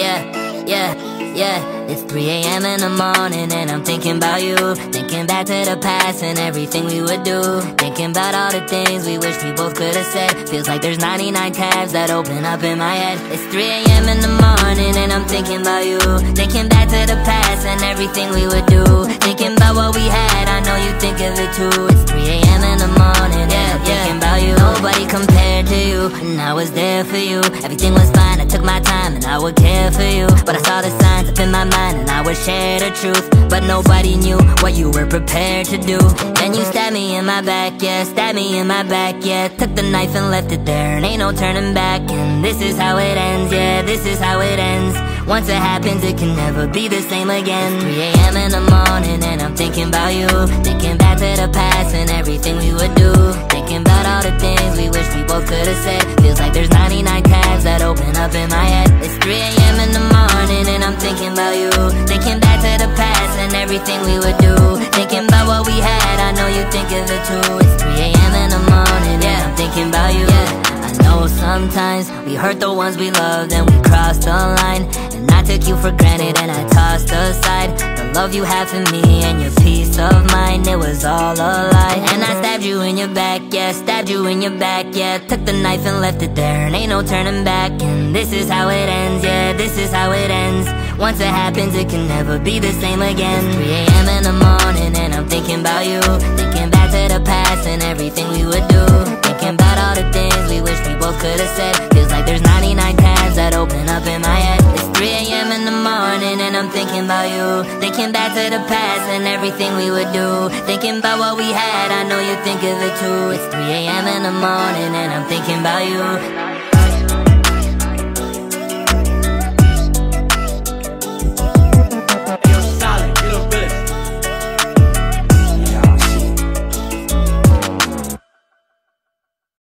yeah. Yeah, yeah. It's 3 a.m. in the morning and I'm thinking about you. Thinking back to the past and everything we would do. Thinking about all the things we wish we both could have said. Feels like there's 99 tabs that open up in my head. It's 3 a.m. in the morning and I'm thinking about you. Thinking back to the past and everything we would do. Thinking about what we had, I know you think of it too. It's 3 compared to you, and I was there for you. Everything was fine, I took my time and I would care for you. But I saw the signs up in my mind and I would share the truth. But nobody knew what you were prepared to do. Then you stabbed me in my back, yeah, stabbed me in my back, yeah. Took the knife and left it there, and ain't no turning back. And this is how it ends, yeah, this is how it ends. Once it happens, it can never be the same again. 3 a.m. in the morning, and I'm thinking about you. Thinking back to the past Feels like there's 99 tabs that open up in my head. It's 3 a.m. in the morning, and I'm thinking about you. Thinking back to the past and everything we would do. Thinking about what we had, I know you think of it too. It's 3 a.m. in the morning, yeah, I'm thinking about you. Yeah, I know sometimes we hurt the ones we loved and we crossed the line. And I took you for granted and I tossed aside the love you had for me and your peace of mind. It was all a lie. And I your back, yeah, stabbed you in your back, yeah. Took the knife and left it there, and ain't no turning back. And this is how it ends, yeah, this is how it ends. Once it happens, it can never be the same again. 3 a.m. in the morning, and I'm thinking about you. About you. Thinking back to the past and everything we would do. Thinking about what we had, I know you think of it too. It's 3 a.m. in the morning, and I'm thinking about you.